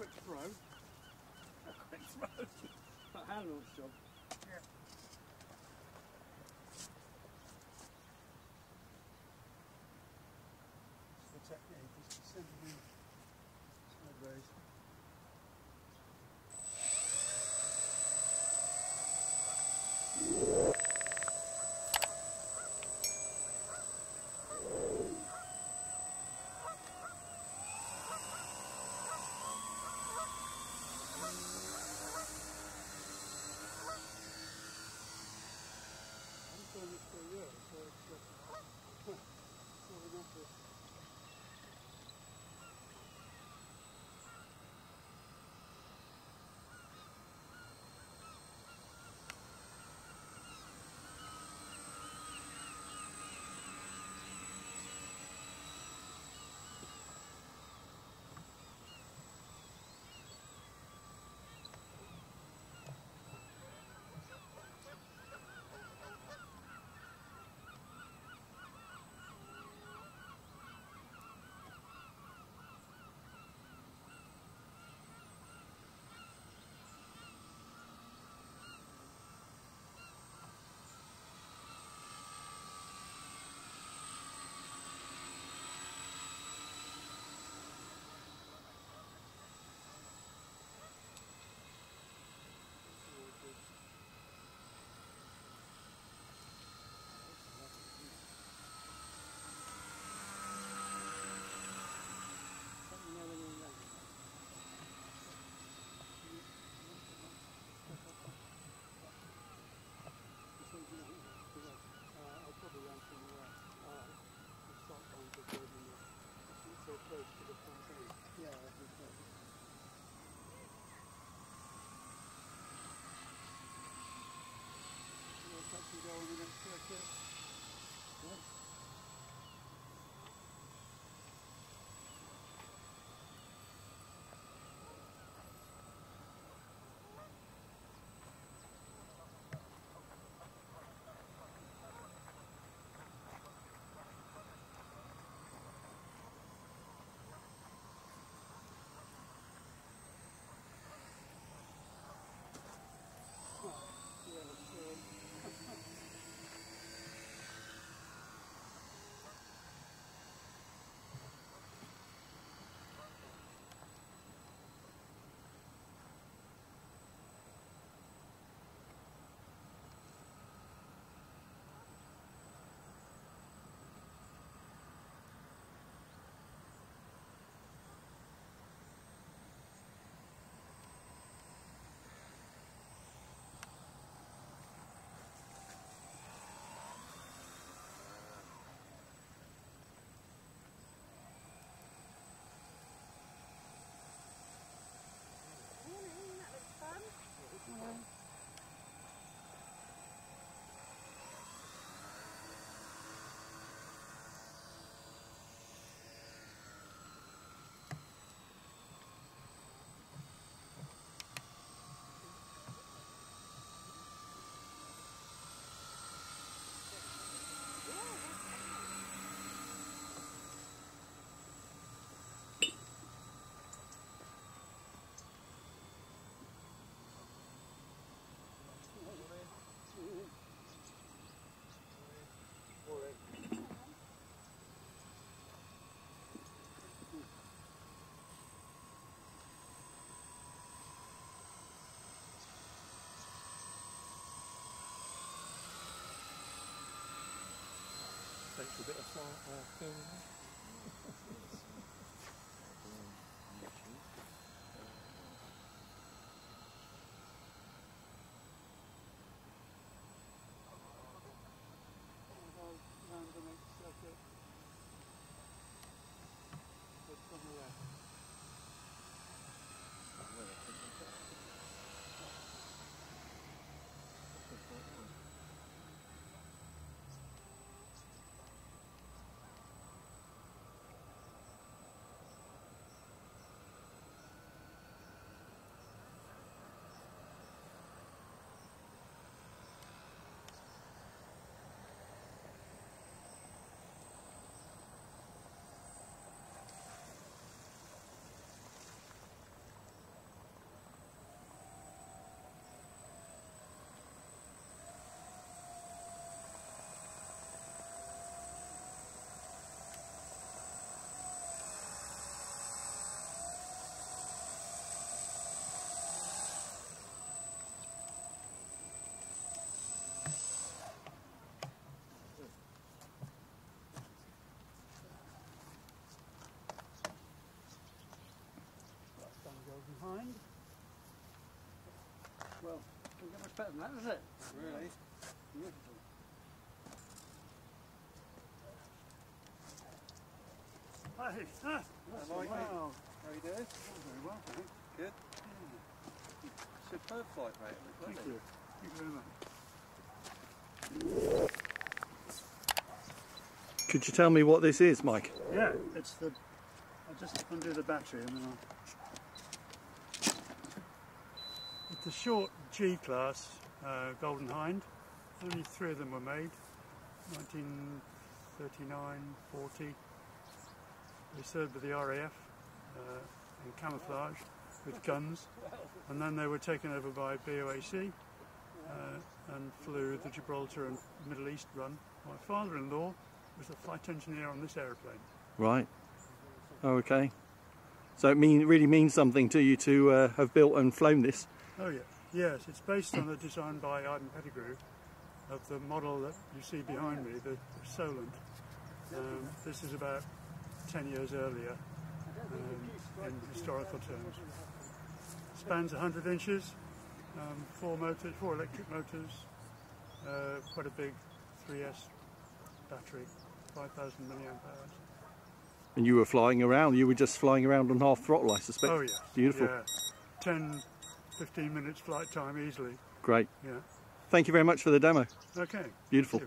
quick throw. A quick throw. that hand launch job. The technique to send them in sideways. I'm a bit of uh, filming. Better than that, does it? really. Beautiful. Hey, ah, wow. How you doing? Very well, thank you. Good. Superb flight, mate. Thank you. Thank you very much. Could you tell me what this is, Mike? Yeah, it's the. I'll just undo the battery and then I'll. It's a short G class uh, Golden Hind. Only three of them were made. 1939, 40. They served with the RAF uh, in camouflage with guns, and then they were taken over by BOAC uh, and flew the Gibraltar and Middle East run. My father-in-law was a flight engineer on this aeroplane. Right. Oh, okay. So it mean, really means something to you to uh, have built and flown this. Oh yeah, yes, it's based on a design by Arden Pettigrew of the model that you see behind me, the Solent. Um, this is about 10 years earlier um, in historical terms. Spans 100 inches, um, four motors, four electric motors, uh, quite a big 3S battery, 5,000 milliamp hours. And you were flying around. You were just flying around on half throttle, I suspect. Oh yeah, Beautiful. Yeah, 10, 15 minutes flight time easily. Great. Yeah. Thank you very much for the demo. Okay. Beautiful.